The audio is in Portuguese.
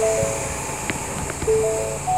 Música